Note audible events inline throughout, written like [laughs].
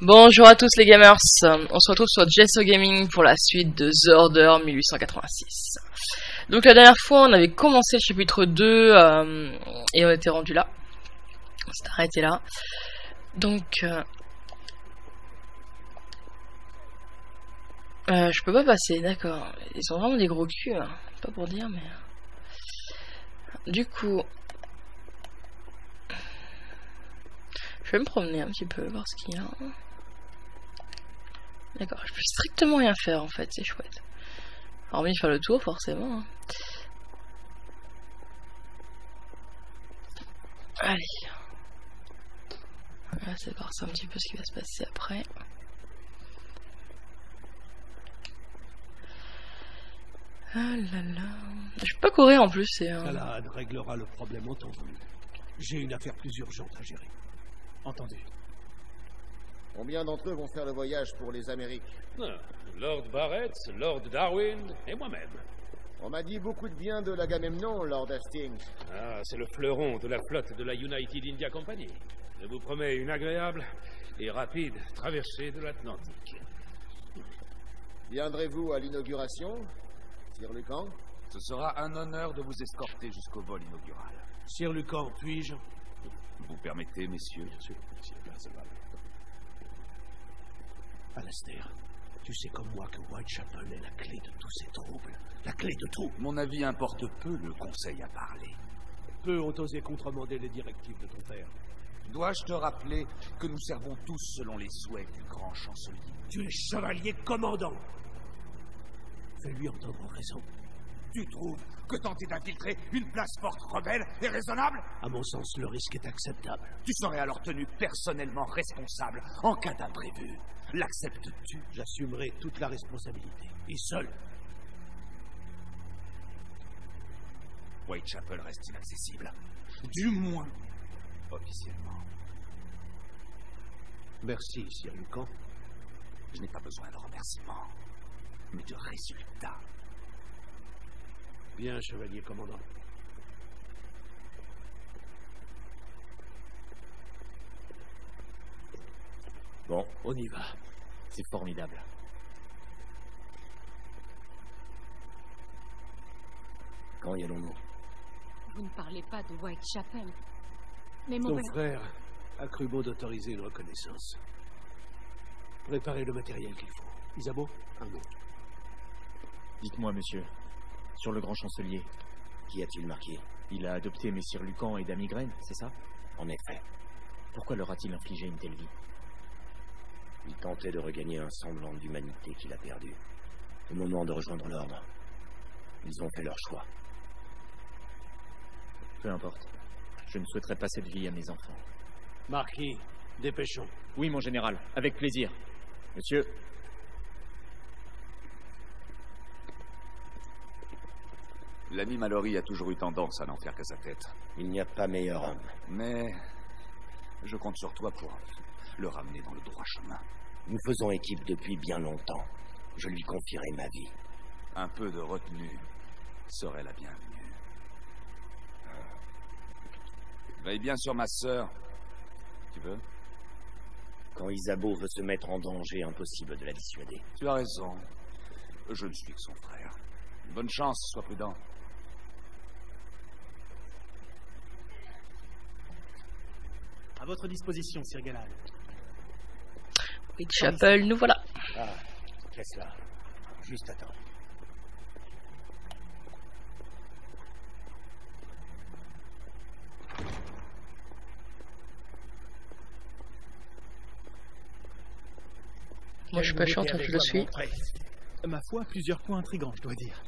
Bonjour à tous les gamers, on se retrouve sur Gesso Gaming pour la suite de The Order 1886. Donc la dernière fois on avait commencé le chapitre 2 euh, et on était rendu là. On s'est arrêté là. Donc euh, euh, je peux pas passer, d'accord. Ils sont vraiment des gros culs, hein. pas pour dire mais... Du coup... Je vais me promener un petit peu, voir ce qu'il y a. D'accord, je peux strictement rien faire en fait, c'est chouette. Hormis faire le tour, forcément. Hein. Allez. Voilà, c'est voir ça un petit peu ce qui va se passer après. Ah là là. Je peux pas courir en plus, c'est. Un... Salade réglera le problème en temps voulu. J'ai une affaire plus urgente à gérer. Entendu. Combien d'entre eux vont faire le voyage pour les Amériques? Ah, Lord Barrett, Lord Darwin et moi-même. On m'a dit beaucoup de bien de l'Agamemnon, Lord Hastings. Ah, c'est le fleuron de la flotte de la United India Company. Je vous promets une agréable et rapide traversée de l'Atlantique. Viendrez-vous à l'inauguration, Sir Lucan? Ce sera un honneur de vous escorter jusqu'au vol inaugural. Sir Lucan, puis-je? Vous permettez, messieurs? Bien sûr, monsieur Alastair, tu sais comme moi que Whitechapel est la clé de tous ces troubles. La clé de tout. Mon avis importe peu, le conseil à parler. Peu ont osé contremander les directives de ton père. Dois-je te rappeler que nous servons tous selon les souhaits du grand chancelier? Tu es chevalier commandant. Fais-lui entendre raison. Tu trouves que tenter d'infiltrer une place forte rebelle est raisonnable? À mon sens, le risque est acceptable. Tu serais alors tenu personnellement responsable en cas d'imprévu. L'acceptes-tu? J'assumerai toute la responsabilité. Et seul. Whitechapel reste inaccessible. Du moins, officiellement. Merci, Sir Lucan. Je n'ai pas besoin de remerciements, mais de résultats. Bien, chevalier commandant. Bon, on y va. C'est formidable. Quand y allons-nous? Vous ne parlez pas de Whitechapel. Mais mon frère a cru beau d'autoriser une reconnaissance. Préparez le matériel qu'il faut. Isabeau, un mot. Dites-moi, monsieur, sur le grand chancelier. Qu'y a-t-il marqué? Il a adopté Messire Lucan et Dame c'est ça? En effet. Pourquoi leur a-t-il infligé une telle vie? Il tentait de regagner un semblant d'humanité qu'il a perdu. Au moment de rejoindre l'ordre, ils ont fait leur choix. Peu importe. Je ne souhaiterais pas cette vie à mes enfants. Marquis, dépêchons. Oui, mon général, avec plaisir. Monsieur. L'ami Mallory a toujours eu tendance à n'en faire que sa tête. Il n'y a pas meilleur homme. Mais je compte sur toi pour le ramener dans le droit chemin. Nous faisons équipe depuis bien longtemps. Je lui confierai ma vie. Un peu de retenue serait la bienvenue. Veille bien sur ma sœur. Tu veux? Quand Isabeau veut se mettre en danger, impossible de la dissuader. Tu as raison. Je ne suis que son frère. Bonne chance, sois prudent. À votre disposition, Sir Galal. Chapel, nous voilà. Ah, qu'est-ce là Juste attends. Moi, je suis pas chiant, toi, je le suis. Ma foi, plusieurs points intrigants, je dois dire.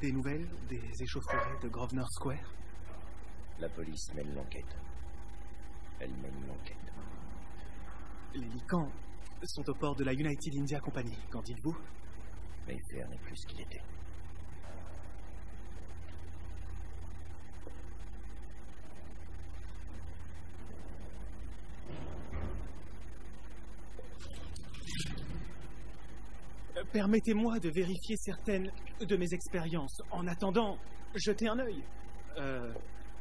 Des nouvelles des échauffourées de Grosvenor Square? La police mène l'enquête. Elle mène l'enquête. Les Lycans sont au port de la United India Company, qu'en dites-vous? Mayfair n'est plus ce qu'il était. Permettez-moi de vérifier certaines de mes expériences. En attendant, jetez un œil. Euh,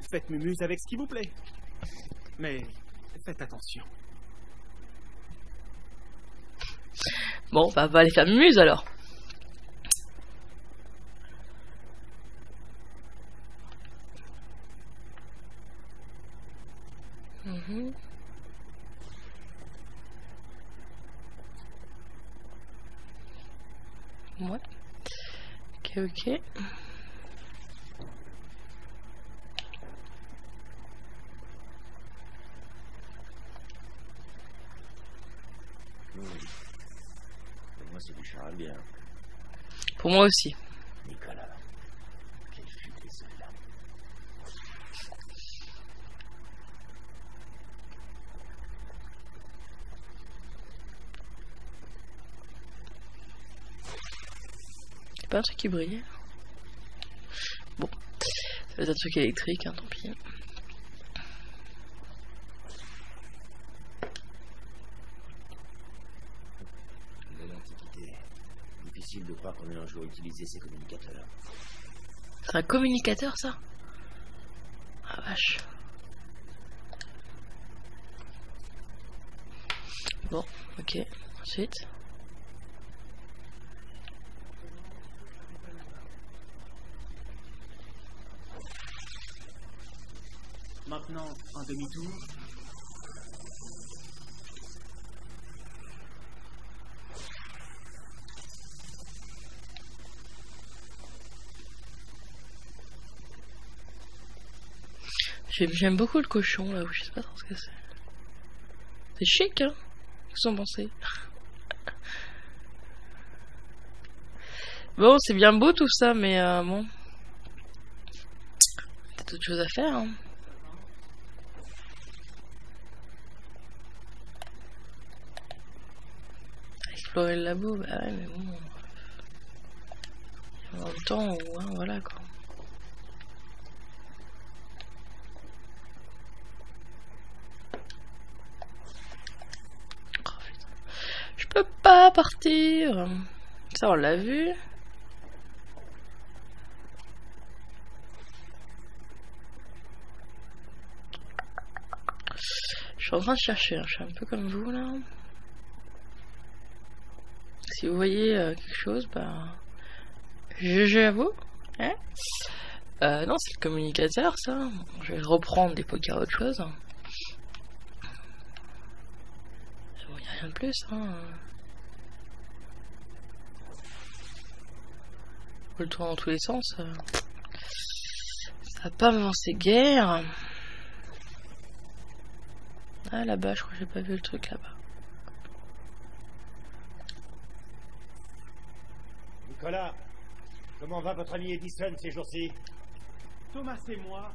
faites mumuse avec ce qui vous plaît. Mais faites attention. Bon, bah, va aller faire alors. Mhm. Ouais. Ok, ok. Pour moi, c'est du charabia. Pour moi aussi. Nicolas. Quelle futé celle-là. C'est pas un truc qui brille. Bon. Ça va être un truc électrique, hein, tant pis. De l'Antiquité. Difficile de croire qu'on ait un jour utilisé ces communicateurs. C'est un communicateur, ça? Ah, vache. Bon, ok. Ensuite? Maintenant, un demi-tour. J'aime beaucoup le cochon, là, je sais pas trop ce que c'est. C'est chic, hein Qu'est-ce que [laughs] Bon, c'est bien beau tout ça, mais euh, bon. Peut-être autre chose à faire, hein. Explorer le labo, bah ouais, mais bon. Un temps où, hein, voilà quoi. Oh. Je peux pas partir. Ça, on l'a vu. Je suis en train de chercher, hein. je suis un peu comme vous là. Si vous voyez euh, quelque chose, bah. GG à vous. Hein euh, non, c'est le communicateur ça. Je vais reprendre des pokers à autre chose. Bon, y a rien de plus, hein. Faut le tour dans tous les sens. euh. Ça va pas m'avancer guère. Ah là-bas, je crois que j'ai pas vu le truc là-bas. Nicolas, comment va votre ami Edison ces jours-ci? Thomas et moi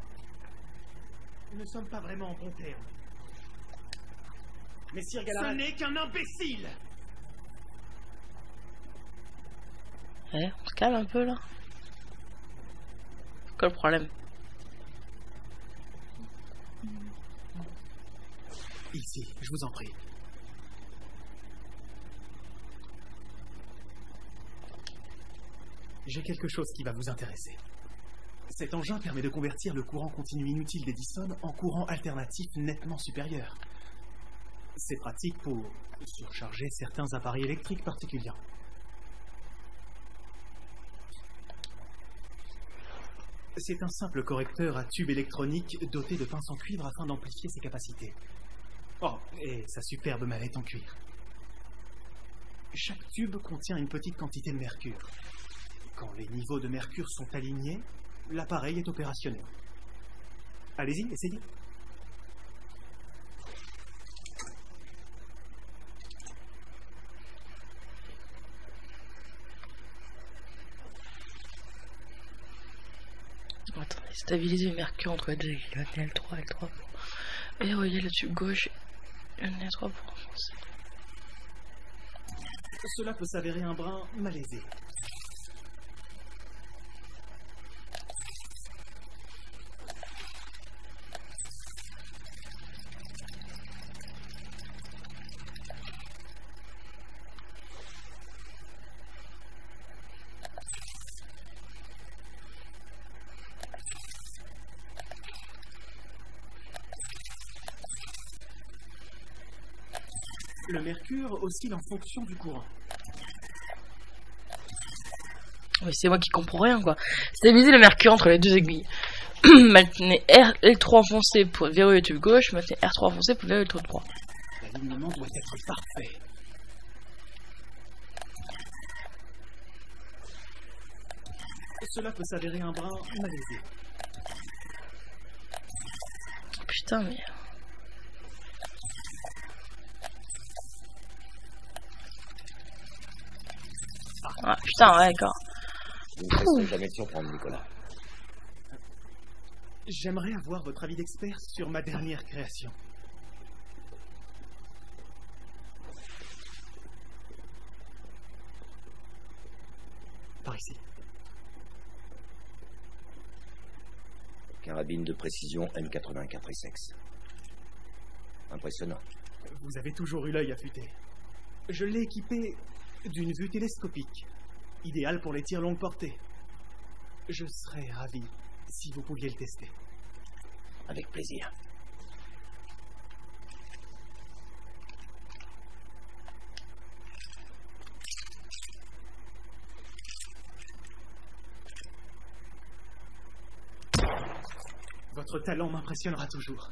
ne sommes pas vraiment en bon terme. Messire Ce Galahad n'est qu'un imbécile Eh, on se calme un peu là. Le problème? Ici, je vous en prie. J'ai quelque chose qui va vous intéresser. Cet engin permet de convertir le courant continu inutile d'Edison en courant alternatif nettement supérieur. C'est pratique pour surcharger certains appareils électriques particuliers. C'est un simple correcteur à tube électronique doté de pinces en cuivre afin d'amplifier ses capacités. Oh, et sa superbe mallette en cuir. Chaque tube contient une petite quantité de mercure. Quand les niveaux de mercure sont alignés, l'appareil est opérationnel. Allez-y, essayez. Attendez, stabiliser le mercure entre L2 et L3, L3 pour... Et voyez le tube gauche, L3 pour enfoncer. Cela peut s'avérer un brin malaisé. Le mercure oscille en fonction du courant. Mais c'est moi qui comprends rien, quoi. Stabiliser le mercure entre les deux aiguilles. [clears throat] Maintenez R, L3 enfoncé pour verrouiller le tube gauche, maintenez R3 enfoncé pour verrouiller le tube droit. L'alignement doit être parfait. Cela peut s'avérer un brin malaisé? Putain, mais... Ah, putain, ouais, d'accord. Vous ne jamais de surprendre, Nicolas. J'aimerais avoir votre avis d'expert sur ma dernière création. Par ici. Carabine de précision M84 Essex. Impressionnant. Vous avez toujours eu l'œil affûté. Je l'ai équipé d'une vue télescopique, idéale pour les tirs longue portée. Je serais ravi si vous pouviez le tester. Avec plaisir. Votre talent m'impressionnera toujours.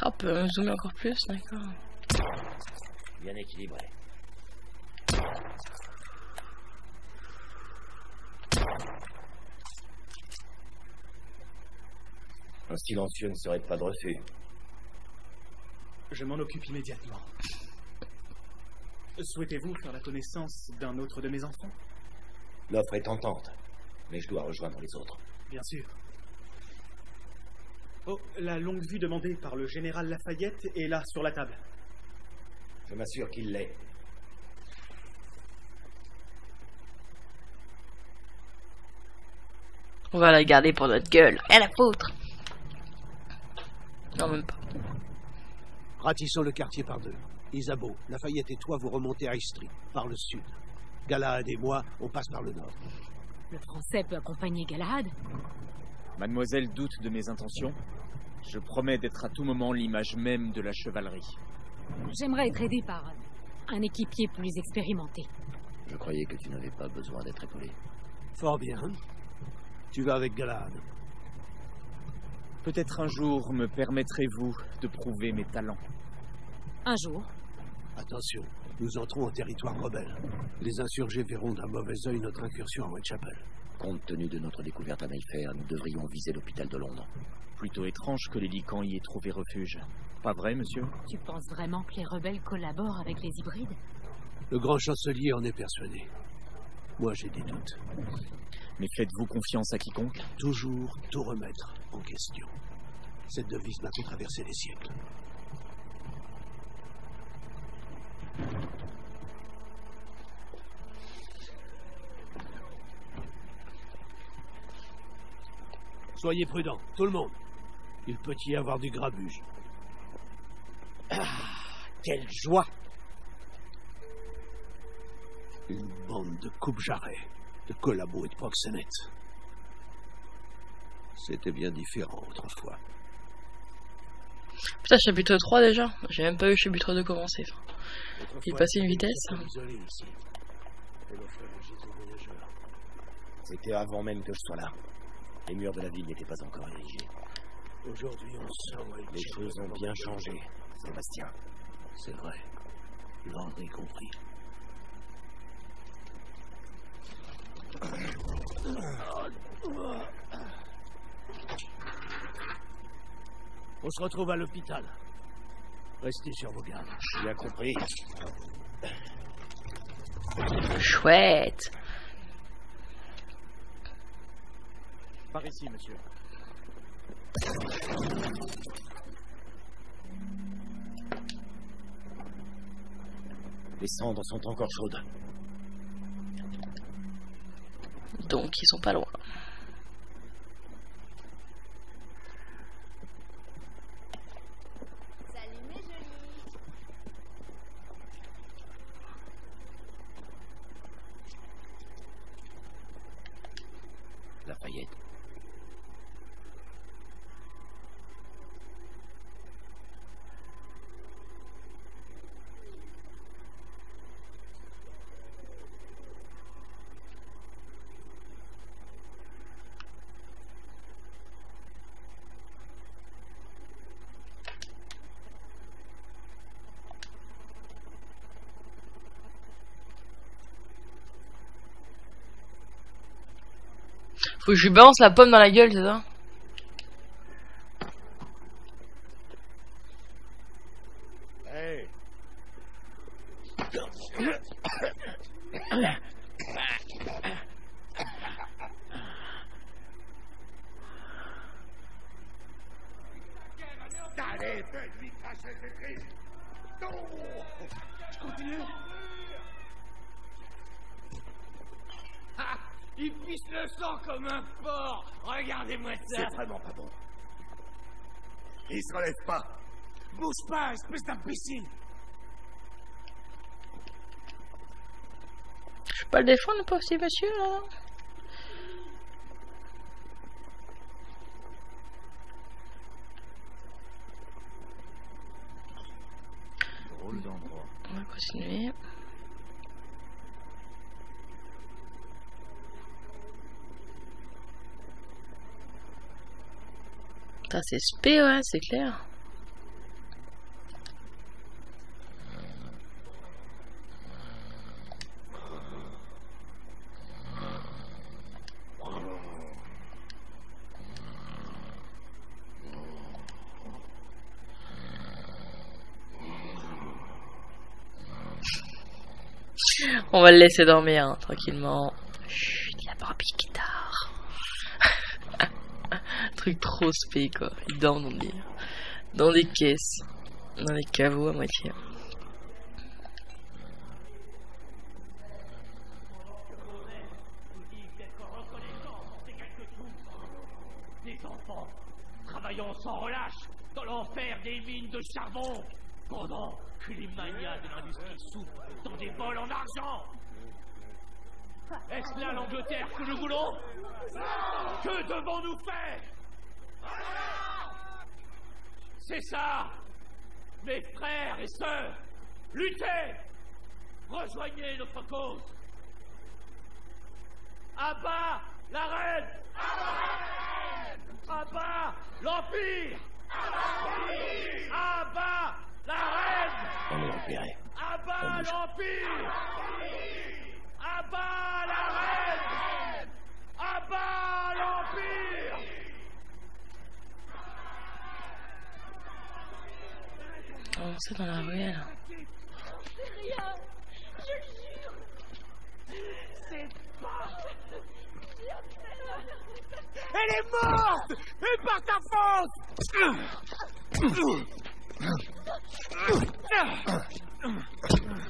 Ah, on peut zoomer encore plus, d'accord. Bien équilibré. Un silencieux ne serait pas de refus. Je m'en occupe immédiatement. Souhaitez-vous faire la connaissance d'un autre de mes enfants? L'offre est tentante, mais je dois rejoindre les autres. Bien sûr. Oh, la longue vue demandée par le général Lafayette est là sur la table. Je m'assure qu'il l'est. On va la garder pour notre gueule. Et la foutre Non, même pas. Ratissons le quartier par deux. Isabeau, Lafayette et toi, vous remontez à Street, par le sud. Galahad et moi, on passe par le nord. Le français peut accompagner Galahad? Mademoiselle doute de mes intentions. Je promets d'être à tout moment l'image même de la chevalerie. J'aimerais être aidé par un équipier plus expérimenté. Je croyais que tu n'avais pas besoin d'être épaulé. Fort bien. Tu vas avec Galahad. Peut-être un jour me permettrez-vous de prouver mes talents. Un jour, Attention, nous entrons en territoire rebelle. Les insurgés verront d'un mauvais œil notre incursion à Whitechapel. Compte tenu de notre découverte à Mayfair, nous devrions viser l'hôpital de Londres. Plutôt étrange que les licans y aient trouvé refuge. Pas vrai, monsieur tu penses vraiment que les rebelles collaborent avec les hybrides Le grand chancelier en est persuadé. Moi, j'ai des doutes. Mais faites-vous confiance à quiconque Toujours tout remettre en question. Cette devise m'a fait traverser les siècles. Soyez prudents, tout le monde. Il peut y avoir du grabuge. Quelle joie Une bande de coupe-jarrets, de collabos et de proxénètes. C'était bien différent autrefois. Putain, chapitre 3 déjà J'ai même pas eu chapitre 2 commencer. Il passé une vitesse. C'était avant même que je sois là. Les murs de la ville n'étaient pas encore érigés. Aujourd'hui, on sent Les choses ont bien changé, Sébastien. C'est vrai. L'ordre est compris. On se retrouve à l'hôpital. Restez sur vos gardes. Bien compris. Chouette Par ici, monsieur. Les cendres sont encore chaudes. Donc, ils sont pas loin. Salut mes jolis Lafayette. Je lui balance la pomme dans la gueule, c'est ça Il pisse le sang comme un porc Regardez-moi ça C'est vraiment pas bon. Il se relève pas. Bouge pas, espèce d'imbécile Je peux pas le défendre, pauvre petit monsieur, là Drôle d'endroit. On va continuer. C'est spé, ouais, c'est clair. On va le laisser dormir hein, tranquillement il y a Barbie qui dort. Truc trop spé quoi. Il dort dans des, dans des caisses, dans des caveaux à moitié. Des enfants, travaillant sans relâche dans l'enfer des mines de charbon, pendant que les manias de l'industrie souffrent dans des vols en argent. Est-ce là l'Angleterre que nous voulons? Que devons-nous faire? C'est ça Mes frères et sœurs, luttez Rejoignez notre cause. À bas la reine. À bas l'Empire. À bas la reine. On est repéré. À bas l'Empire. À bas la reine. À bas l'Empire C'est dans la ruelle. rien. Je jure. C'est pas Elle est morte Et par ta faute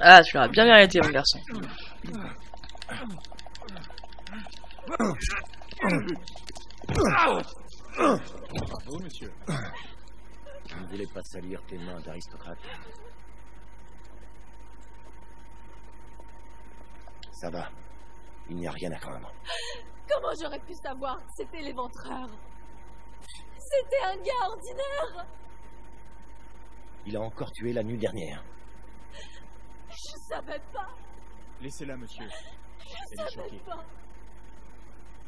Ah, tu l'auras bien mérité, mon garçon. Bravo, monsieur. Je ne voulais pas salir tes mains d'aristocrate. Ça va. Il n'y a rien à craindre. Comment j'aurais pu savoir que c'était l'éventreur? C'était un gars ordinaire Il a encore tué la nuit dernière. Je savais pas Laissez-la, monsieur. Je Elle est savais choquée. pas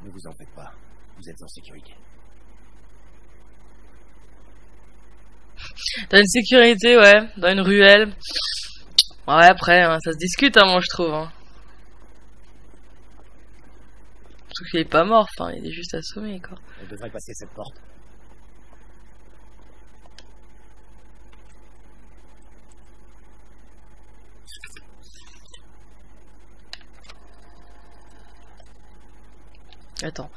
Ne vous en faites pas. Vous êtes en sécurité. Dans une sécurité, ouais. Dans une ruelle. Ouais, après, hein, ça se discute, hein, moi, je trouve. Hein. Sauf qu'il est pas mort, enfin, il est juste assommé, quoi. On devrait passer cette porte. Attends.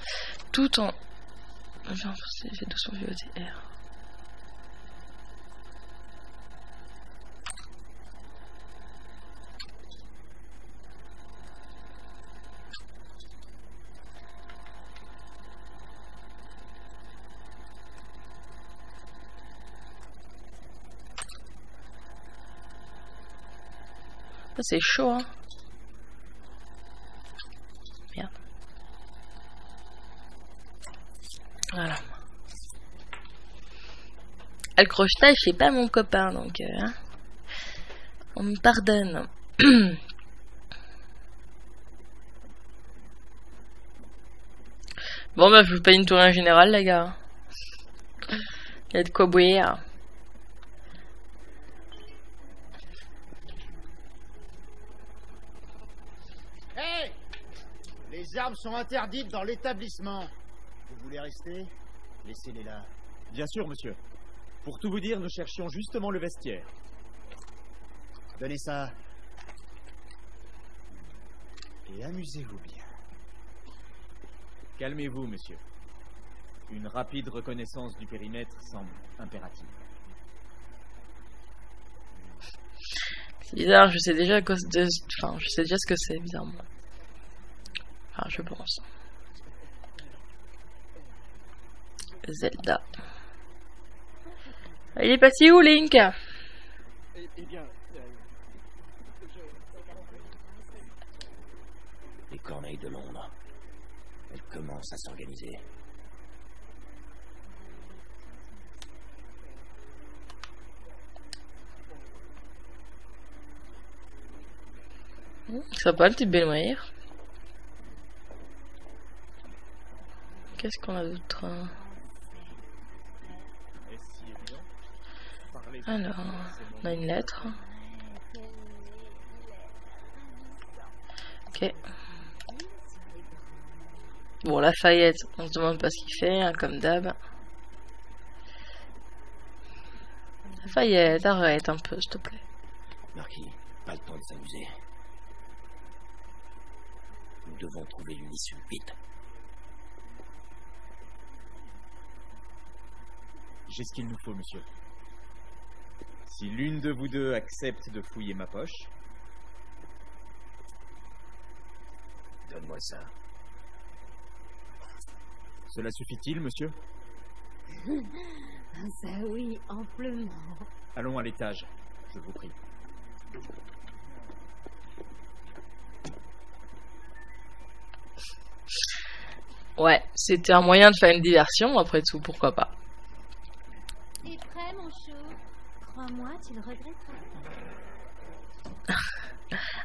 Tout en... J'ai doucement piloté R. c'est chaud, hein. Merde. Voilà. Le crochetage, c'est pas mon copain, donc... euh, hein. On me pardonne. [clears throat] bon, bah, je vous paye une tournée en général, les gars. Il y a de quoi bouillir. Hé Les armes sont interdites dans l'établissement. Vous voulez rester? Laissez-les là. Bien sûr, monsieur. Pour tout vous dire, nous cherchions justement le vestiaire. Donnez ça. Et amusez-vous bien. Calmez-vous, monsieur. Une rapide reconnaissance du périmètre semble impérative. C'est bizarre, je sais déjà à cause de... Enfin, je sais déjà ce que c'est, bizarrement. Enfin, je pense. Zelda. Il est passé où, Link? Eh bien, Les corneilles de Londres. Elles commencent à s'organiser. Ça va le petit baignoire. Qu'est-ce qu'on a d'autre hein Alors, on a une lettre. Ok. Bon, Lafayette, on se demande pas ce qu'il fait, hein, comme d'hab. Lafayette, arrête un peu, s'il te plaît. Marquis, pas le temps de s'amuser. Nous devons trouver une issue vite. J'ai ce qu'il nous faut, monsieur. Si l'une de vous deux accepte de fouiller ma poche, Donne-moi ça. cela suffit-il, monsieur? [laughs] Ça oui, amplement. Allons à l'étage, je vous prie. Ouais, c'était un moyen de faire une diversion, après tout, pourquoi pas. T'es prêt, mon chou Crois-moi, tu le regretteras.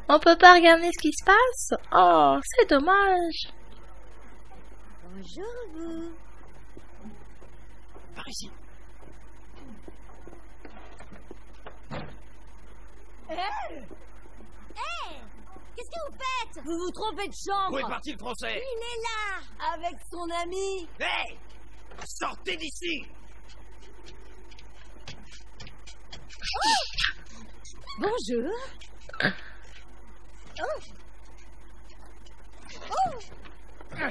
On peut pas regarder ce qui se passe? Oh, c'est dommage. Bonjour, vous. Par ici. Hé Hé Qu'est-ce que vous faites? Vous vous trompez de chambre. Où est parti le français? Il est là Avec son ami. Hé Sortez d'ici Bonjour Oh Oh Ah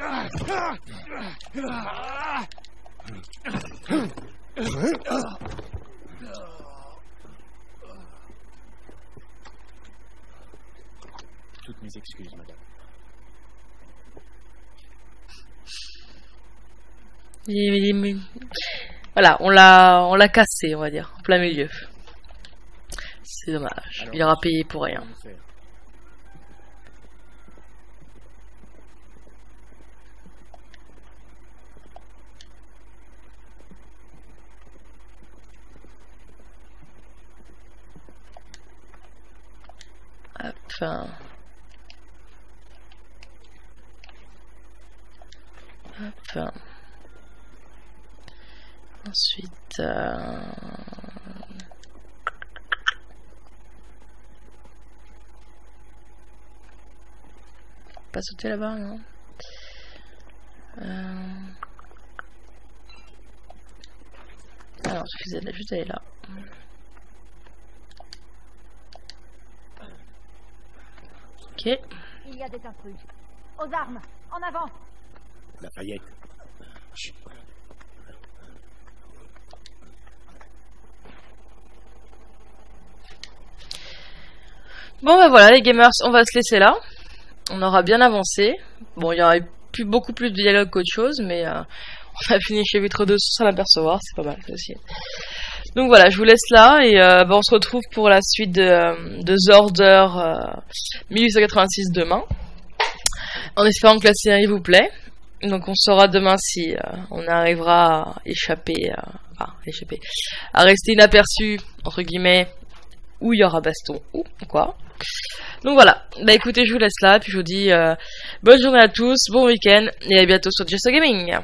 Ah Ah Ah Toutes mes excuses, madame. Il- il- Voilà, on l'a, on l'a cassé, on va dire, en plein milieu. C'est dommage. Il aura payé pour rien. Enfin. Hop. Ensuite. euh, Pas sauter là-bas, non euh... Alors, suffisait de juste aller là. Ok. Il y a des intrus. Aux armes En avant Lafayette. Bon bah voilà les gamers, on va se laisser là. On aura bien avancé. Bon, il y aurait plus, beaucoup plus de dialogue qu'autre chose, mais euh, [laughs] on a fini chez Vitre 2 sans l'apercevoir, c'est pas mal aussi. Donc voilà, je vous laisse là et euh, bah, on se retrouve pour la suite de, euh, The Order euh, 1886 demain. En espérant que la série vous plaît. Donc on saura demain si on arrivera à échapper, à échapper, à rester inaperçu entre guillemets, où il y aura baston ou quoi. Donc voilà, bah écoutez, je vous laisse là, puis je vous dis euh, bonne journée à tous, bon week-end, et à bientôt sur Just Gaming.